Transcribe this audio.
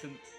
since